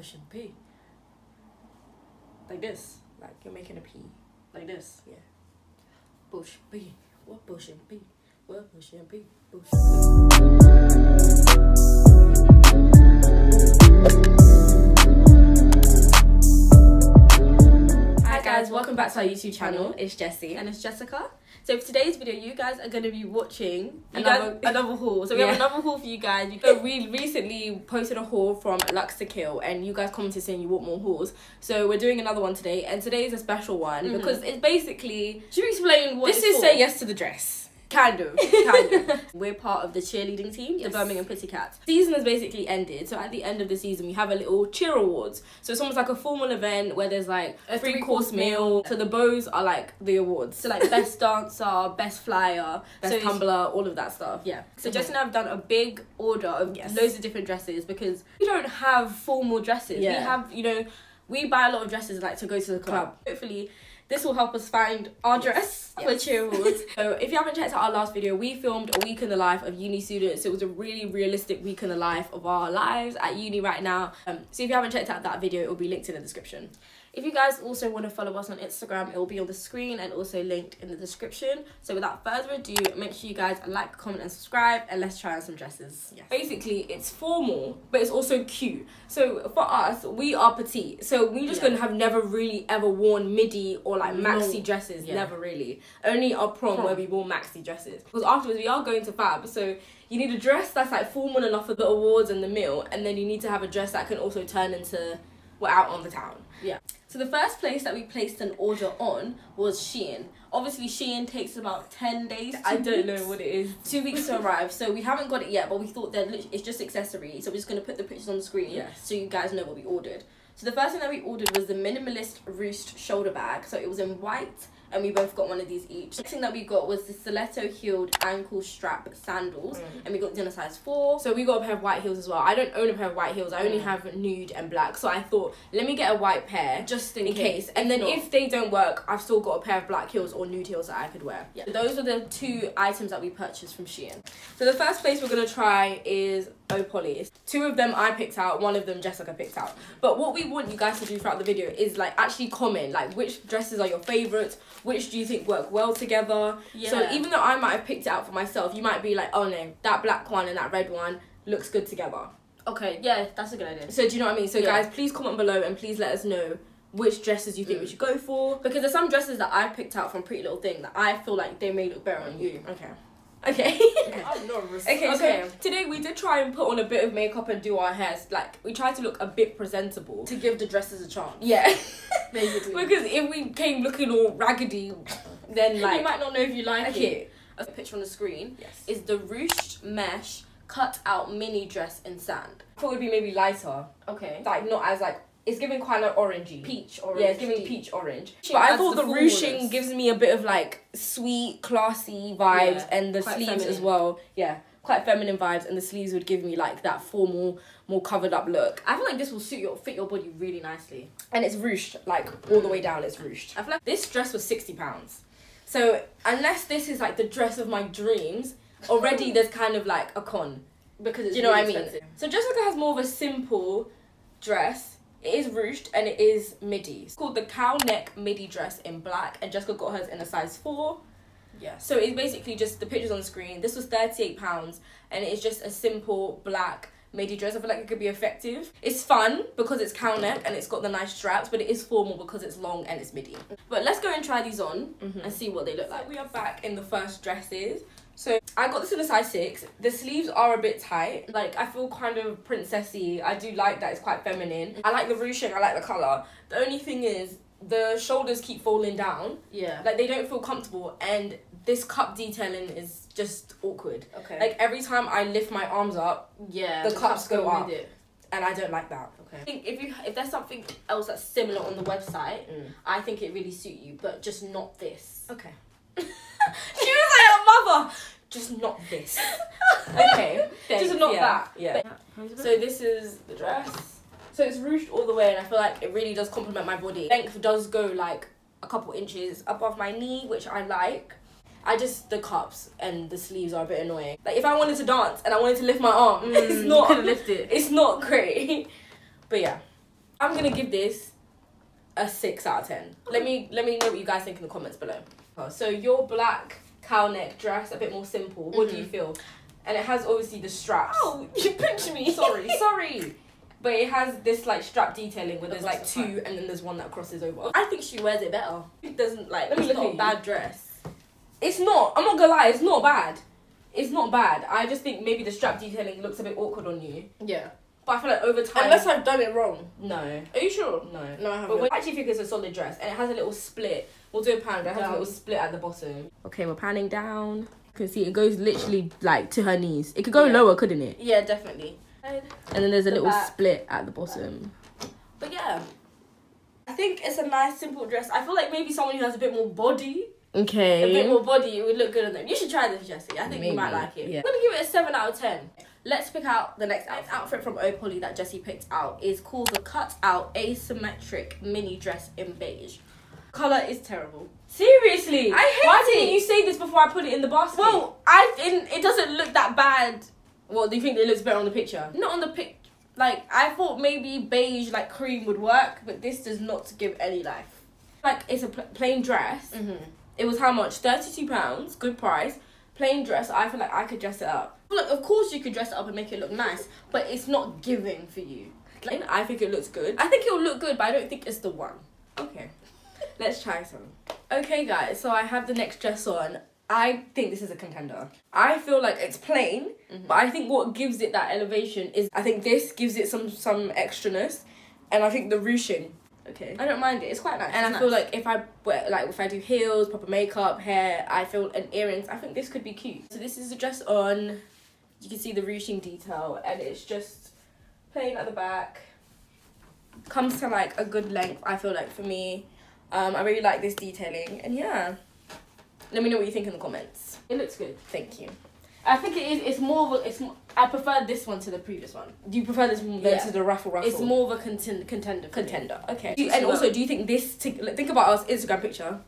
pushing P. Like this. Like you're making a pee. Like this. Yeah. Push P. What pushing P? What pushing P? Push Hi guys, welcome back to our YouTube channel. It's Jessie. and it's Jessica. So for today's video, you guys are going to be watching Another- guys, another haul. So we Yeah. have another haul for you guys. So we recently posted a haul from Luxe to Kill, and you guys commented saying you want more hauls. So we're doing another one today, and today is a special one Mhm. because it's basically Should we explain what this is for? say yes to the dress. Kind of, kind of. We're part of the cheerleading team, Yes. the Birmingham Pussycats. Season has basically ended, so at the end of the season, we have a little cheer awards. So it's almost like a formal event where there's like a three course three-course meal. meal. So the bows are like the awards. So like best dancer, best flyer, best So tumbler, all of that stuff. Yeah. So Jess and I have done a big order of Yes. loads of different dresses because we don't have formal dresses. We have, you know, we buy a lot of dresses like to go to the club. Hopefully, this will help us find our dress for Yes. cheer awards. so if you haven't checked out our last video, we filmed a week in the life of uni students. It was a really realistic week in the life of our lives at uni right now. Um, so if you haven't checked out that video, it will be linked in the description. If you guys also want to follow us on Instagram, it will be on the screen and also linked in the description. So without further ado, make sure you guys like, comment, and subscribe, and let's try on some dresses. Yes. Basically, it's formal, but it's also cute. So for us, we are petite, so we just Yeah. gonna have never really ever worn midi or like No. maxi dresses. Yeah. Never really. Only our prom, Prom. where we wore maxi dresses. Because afterwards we are going to fab, so you need a dress that's like formal enough for the awards and the meal, and then you need to have a dress that can also turn into we're out on the town. Yeah. So the first place that we placed an order on was Shein. Obviously, Shein takes about ten days. I don't know what it is. Two weeks to arrive. So we haven't got it yet, but we thought that it's just accessories. So we're just gonna put the pictures on the screen Yes. so you guys know what we ordered. So the first thing that we ordered was the minimalist ruched shoulder bag. So it was in white, and we both got one of these each. Next thing that we got was the stiletto heeled ankle strap sandals, Mm. and we got dinner size four. So we got a pair of white heels as well. I don't own a pair of white heels. I only Mm. have nude and black. So I thought, let me get a white pair Just in, in case. And then not- if they don't work, I've still got a pair of black heels or nude heels that I could wear. Yeah. Those are the two items that we purchased from Shein. So the first place we're gonna try is Opoly. Two of them I picked out, one of them Jessica picked out. But what we want you guys to do throughout the video is like actually comment like which dresses are your favourites, which do you think work well together. yeah. So even though I might have picked it out for myself, you might be like, oh no, that black one and that red one looks good together. okay, yeah, that's a good idea. So do you know what I mean? So Yeah. guys, please comment below and please let us know which dresses you think we Mm. should go for. Because there's some dresses that I picked out from Pretty Little Thing that I feel like they may look better on you. Okay. Okay. I'm nervous. Okay, okay. so today we did try and put on a bit of makeup and do our hairs. Like we tried to look a bit presentable. to give the dresses a chance, Yeah. basically. because if we came looking all raggedy, then like you might not know if you like it. A picture on the screen Yes. is the ruched mesh cut out mini dress in sand. I thought it would be maybe lighter. Okay. like not as like it's giving quite like orangey. Peach orange. Yeah, it's giving peach orange. She But I thought the the, ruching gives me a bit of like sweet, classy vibes, Yeah, and the sleeves as well. Yeah, quite feminine vibes, and the sleeves would give me like that formal, more covered up look. I feel like this will suit your fit your body really nicely. And it's ruched like all the way down. It's ruched. I feel like this dress was sixty pounds. So unless this is like the dress of my dreams, already there's kind of like a con. Because it's Do you know really what I mean? expensive. So Jessica has more of a simple dress. It is ruched and it is midi. It's called the cowl neck midi dress in black, and Jessica got hers in a size four. Yeah. So it's basically just the pictures on the screen. This was thirty eight pounds, and it's just a simple black midi dress. I feel like it could be effective. It's fun because it's cowl neck and it's got the nice straps, but it is formal because it's long and it's midi. But let's go and try these on Mhm. and see what they look like. We are back in the first dresses. So I got this in a size six. The sleeves are a bit tight. Like I feel kind of princessy. I do like that it's quite feminine. I like the ruching. I like the color. The only thing is the shoulders keep falling down. Yeah. Like they don't feel comfortable, and this cup detailing is just awkward. Okay. Like every time I lift my arms up, yeah. the cups go up. with it. and I don't like that. Okay. I think if you if there's something else that's similar on the website, Mm. I think it really suit you, but just not this. Okay. she was mother. Just not this. Okay. Just not yeah, that. Yeah. So this is the dress. So it's ruched all the way, and I feel like it really does complement my body. Length does go like a couple inches above my knee, which I like. I just the cups and the sleeves are a bit annoying. Like if I wanted to dance and I wanted to lift my arm, it's Mm, you not lift it. It's not great. But yeah, I'm gonna give this a six out of ten. Let me let me know what you guys think in the comments below. Oh, So your black cowl neck dress, a bit more simple. What do you mm-hmm. feel? And it has obviously the straps. Oh, you pinched me. sorry, sorry. But it has this like strap detailing where there's like two and then there's one that crosses over. I think she wears it better. It doesn't like Let me it's look not at a bad dress. It's not. I'm not gonna lie. It's not bad. It's not bad. I just think maybe the strap detailing looks a bit awkward on you. Yeah. But I feel like over time. Unless I've done it wrong. no, Are you sure? no. No, I haven't. when, I actually think it's a solid dress and it has a little split. We'll do a pan. It has a little split at the bottom. Okay, we're panning down. You can see it goes literally like to her knees. It could go Yeah. lower, couldn't it? yeah, definitely. And then there's a The little back. split at the bottom. But yeah. I think it's a nice, simple dress. I feel like maybe someone who has a bit more body, Okay. a bit more body, it would look good on them. You should try this, Jessie. I think you might like it. yeah. I'm gonna give it a seven out of ten. Let's pick out the next Next outfit. outfit from O Polly that Jessie picked out is called the cut out asymmetric mini dress in beige. Color is terrible. Seriously, I hate it. Why it. didn't you say this before I put it in the basket? Well, I it, it doesn't look that bad. what do you think it looks better on the picture? Not on the pic. Like I thought maybe beige like cream would work, but this does not give any life. Like it's a pl- plain dress. Mm-hmm. It was how much? Thirty-two pounds. Good price. Plain dress. I feel like I could dress it up. Look, of course you could dress it up and make it look nice, but it's not giving for you. And I think it looks good. I think it'll look good, but I don't think it's the one. Okay, let's try some. Okay, guys. So I have the next dress on. I think this is a contender. I feel like it's plain, Mm-hmm. but I think what gives it that elevation is I think this gives it some some extraness, and I think the ruching. Okay. I don't mind it. It's quite nice. And It's I feel like if I wear like if I do heels, proper makeup, hair, I feel and earrings, I think this could be cute. So this is the dress on. You can see the ruching detail, and it's just plain at the back. Comes to like a good length. I feel like for me, um, I really like this detailing, and yeah. Let me know what you think in the comments. It looks good. Thank you. I think it is. It's more. Of a, it's. More, I prefer this one to the previous one. Do you prefer this one Yeah. to the ruffle ruffle? It's more of a conten- contender. contender. Okay. Do you- and so- also, do you think this? Think about us Instagram picture.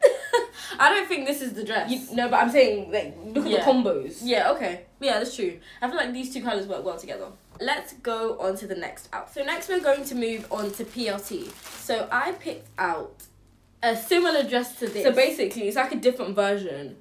I don't think this is the dress. You, no, but I'm saying like look at the combos. yeah. Okay. Yeah, that's true. I feel like these two colors work well together. Let's go on to the next outfit. So next we're going to move on to PLT. So I picked out a similar dress to this. So basically, it's like a different version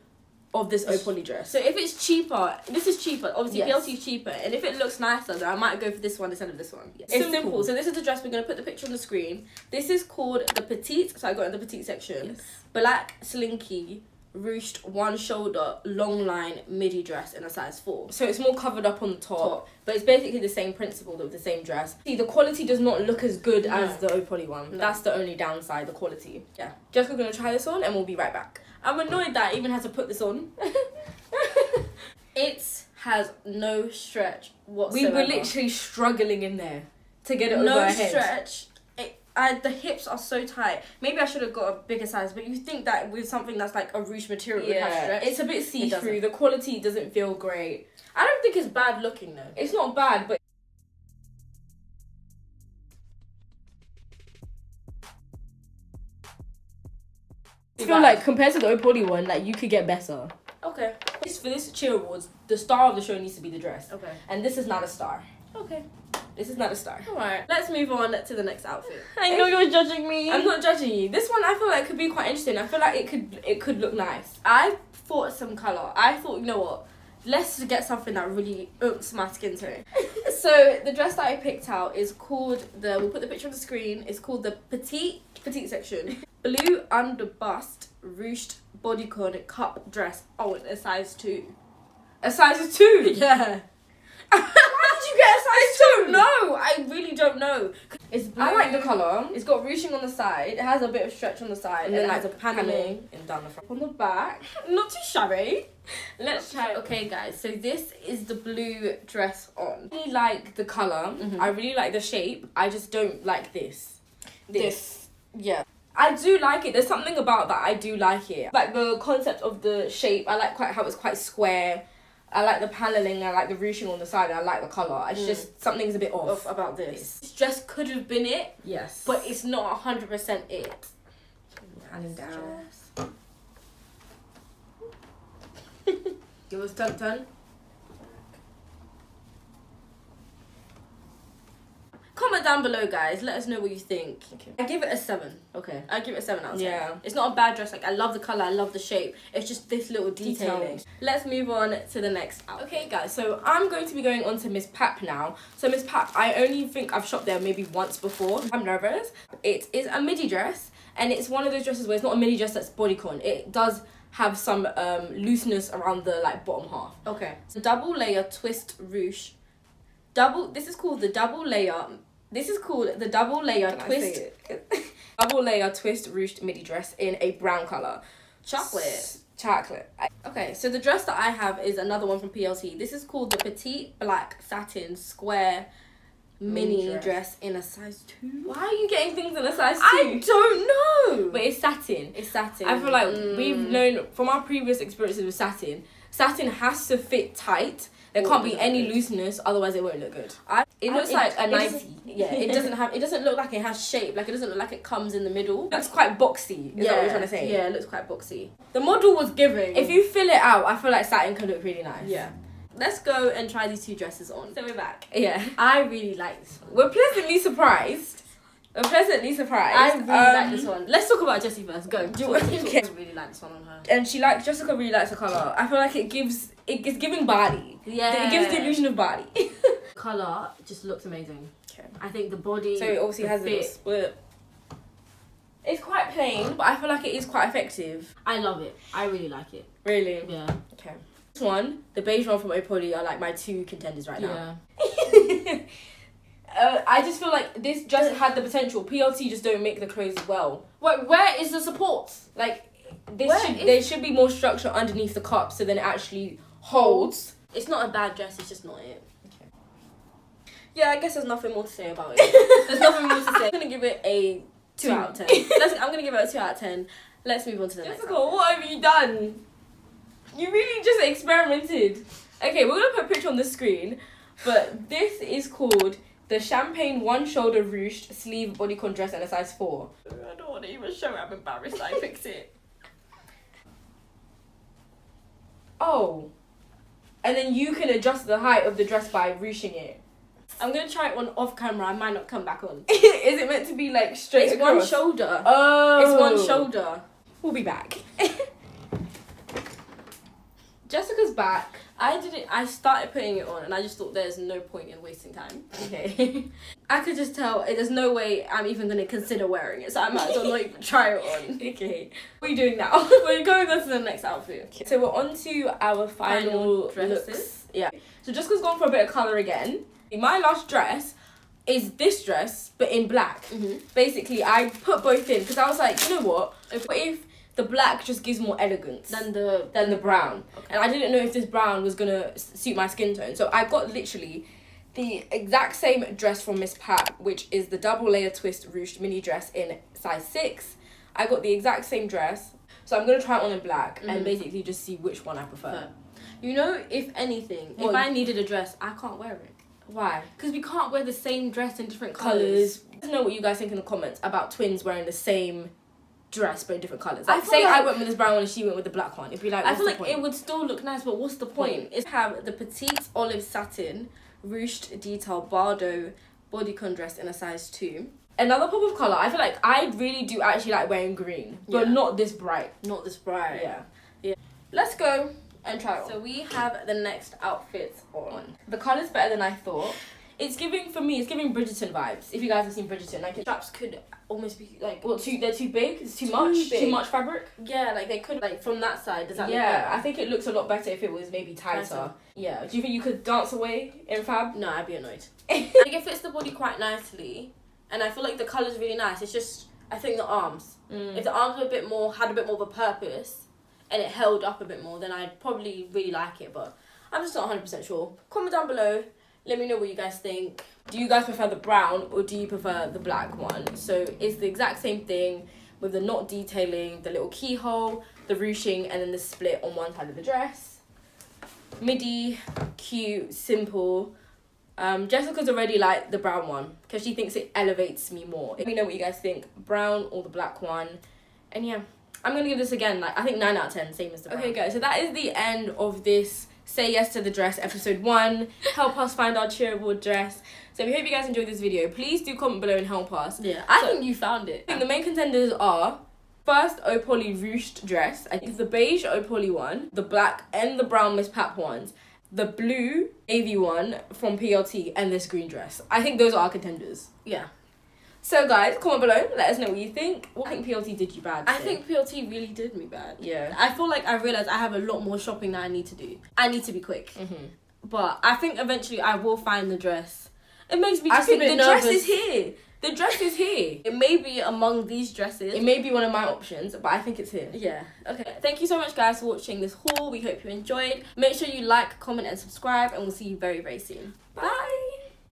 of this Opoly dress. So if it's cheaper, this is cheaper. Obviously, Yes. PLT is cheaper, and if it looks nicer, then I might go for this one instead of this one. Yes. It's Simple. simple. So this is the dress. We're gonna put the picture on the screen. This is called the petite. So I got in the petite section. Black slinky, ruched one shoulder, long line midi dress in a size four. So it's more covered up on the top, Top. but it's basically the same principle of the same dress. See, the quality does not look as good No. as the Opoly one. No. That's the only downside, the quality. Yeah. Jessica's gonna try this on, and we'll be right back. I'm annoyed that I even had to put this on. it has no stretch whatsoever. We were literally struggling in there to get it over our head. stretch. I, the hips are so tight. Maybe I should have got a bigger size, but you think that with something that's like a ruche material, it would have Yeah, it's a bit see through. The quality doesn't feel great. I don't think it's bad looking though. It's not bad, but I feel like compared to the Opoly one, like you could get better. Okay. This for this cheer awards, the star of the show needs to be the dress, Okay. and this is not a star. Okay. This is not a star. Alright. Let's move on to the next outfit. I know you're judging me. I'm not judging you. This one I feel like could be quite interesting. I feel like it could it could look nice. I thought some colour. I thought, you know what? Let's get something that really oops my skin tone. so the dress that I picked out is called the. We'll put the picture on the screen. It's called the petite petite section. Blue under bust ruched bodycon cup dress. Oh, a size two. A size two. Yeah. Why did you get a size two? No, I really don't know. It's blue. I like the color. It's got ruching on the side. It has a bit of stretch on the side, And and, then it like has a paneling. and down the front. on the back. Not too shabby. Let's try. Okay, guys. So this is the blue dress on. I really like the color. Mhm. I really like the shape. I just don't like this. This. Yeah. I do like it. There's something about that I do like it. Like the concept of the shape. I like quite how it's quite square. I like the paneling. I like the ruching on the side. I like the color. It's Mm. just something's a bit off. Of, about this. This dress could have been it, Yes, but it's not hundred percent it. panning down. Give us dun dun. Comment down below, guys. Let us know what you think. Okay. I give it a seven. Okay. I give it a seven out of ten. Yeah. It's not a bad dress. Like I love the color. I love the shape. It's just this little detailing. Detailing. Let's move on to the next outfit. Okay, guys, so I'm going to be going on to Miss Pap now. So, Miss Pap, I only think I've shopped there maybe once before. I'm nervous. It is a midi dress, and it's one of those dresses where it's not a midi dress that's bodycon. It does have some um, looseness around the like bottom half. Okay. So double layer twist ruche. Double. This is called the double layer. This is called the double layer Can twist? Double layer twist ruched midi dress in a brown color. chocolate. Chocolate. I- Okay, so the dress that I have is another one from PLT. This is called the petite black satin square mini Mini dress. dress. in a size two. Why are you getting things in a size two? I don't know. but it's satin. it's satin. I feel like Mm. we've known from our previous experiences with satin, satin has to fit tight. There can't be any good. looseness, otherwise it won't look good. I, It I- looks like a it ninety. doesn't- Yeah, it doesn't have. It doesn't look like it has shape. Like it doesn't look like it comes in the middle. That's quite boxy. Is that what you're trying to say? Yeah, it looks quite boxy. The model was giving. If you fill it out, I feel like satin could look really nice. yeah, let's go and try these two dresses on. So we're back. Yeah. I really like this one. We're pleasantly surprised. We're pleasantly surprised. I really Um, like this one. Let's talk about Jessie first. Go. Do you- Talk- talk- okay. I really like this one on her. And she likes Jessica really likes the colour. I feel like it gives it, it's giving body. Yeah. It gives the illusion of body. color just looks amazing. Okay. I think the body. So it obviously has a fit. little split. It's quite plain, but I feel like it is quite effective. I love it. I really like it. Really. Yeah. Okay. This one, the beige one from Opoli are like my two contenders right now. Yeah. uh, I just feel like this dress had the potential. PLT just don't make the clothes well. Wait, where is the support? Like this Where should is- there should be more structure underneath the cup so then it actually holds. It's not a bad dress. It's just not it. Yeah, I guess there's nothing more to say about it. There's nothing more to say. I'm gonna give it a two, Two. out of ten. Let's, I'm gonna give it a two out of ten. Let's move on to the next. Jessica, one. what have you done? You really just experimented. Okay, we're gonna put a picture on the screen, but this is called the champagne one shoulder ruched sleeve bodycon dress and a size four. I don't want to even show it. I'm embarrassed. I picked it. Oh, and then you can adjust the height of the dress by ruching it. I'm gonna try it on off camera. I might not come back on. is it meant to be like straight It's one shoulder. Oh, It's one shoulder. We'll be back. Jessica's back. I didn't. I started putting it on, and I just thought there's no point in wasting time. Okay. I could just tell there's no way I'm even gonna consider wearing it, so I might as well not even try it on. okay. What are you doing now? We're going on to the next outfit. Okay. So we're on to our final, Final dresses. looks. Yeah. So Jessica's gone for a bit of colour again. My last dress is this dress, but in black. Mm-hmm. Basically, I put both in because I was like, you know what? If, what if the black just gives more elegance Then the than the brown? Okay. And I didn't know if this brown was gonna suit my skin tone. So I got literally the exact same dress from Miss Pap, which is the double layer twist ruched mini dress in size six. I got the exact same dress. So I'm gonna try it on in black Mhm. and basically just see which one I prefer. You know, if anything, if I needed a dress, I can't wear it Why? because we can't wear the same dress in different colors. Colors. Let us know what you guys think in the comments about twins wearing the same dress but in different colors. I Like, feel say I went with this brown one and she went with the black one. It'd be like, I feel like point? it would still look nice, but what's the point? It's have the petite olive satin ruched detail bardot bodycon dress in a size two. Another pop of color. I feel like I really do actually like wearing green, but Yeah. not this bright. Not this bright. Yeah. Yeah. Let's go and try it on. So we have the next outfit on. The color's better than I thought. It's giving for me. It's giving Bridgerton vibes. If you guys have seen Bridgerton, like straps could almost be like well, too they're too big. It's too, Too much. Too much fabric. yeah, like they could like from that side. Does that yeah? I think it looks a lot better if it was maybe tighter. Tighter. Yeah. Do you think you could dance away in fab? No, I'd be annoyed. Think it fits the body quite nicely, and I feel like the color's really nice. It's just I think the arms. Mm. If the arms were a bit more had a bit more of a purpose, and it held up a bit more, then I'd probably really like it. But I'm just not 100 percent sure. Comment down below. Let me know what you guys think. Do you guys prefer the brown or do you prefer the black one? So it's the exact same thing with the knot detailing, the little keyhole, the ruching, and then the split on one side of the dress. Midi, cute, simple. Um, Jessica's already like the brown one because she thinks it elevates me more. Let me know what you guys think, brown or the black one. And yeah, I'm gonna give this again like I think nine out of ten, same as the brown. Okay, guys, so that is the end of this Say Yes to the Dress episode one. Help us find our cheerable dress. So we hope you guys enjoyed this video. Please do comment below and help us. Yeah, I So- think you found it. I think the main contenders are first Opoly ruched dress. I think the beige Opoly one, the black and the brown Miss Pap ones, the blue navy one from PLT, and this green dress. I think those are our contenders. Yeah, So guys, comment below. Let us know what you think. What think PLT did you bad? I today? think PLT really did me bad. yeah. I feel like I realized I have a lot more shopping that I need to do. I need to be quick, Mm-hmm. but I think eventually I will find the dress. It makes me I just think a bit the dress is here. The dress is here. It may be among these dresses. It may be one of my options, but I think it's here. Yeah. Okay. Thank you so much, guys, for watching this haul. We hope you enjoyed. Make sure you like, comment, and subscribe, and we'll see you very, very soon. Bye.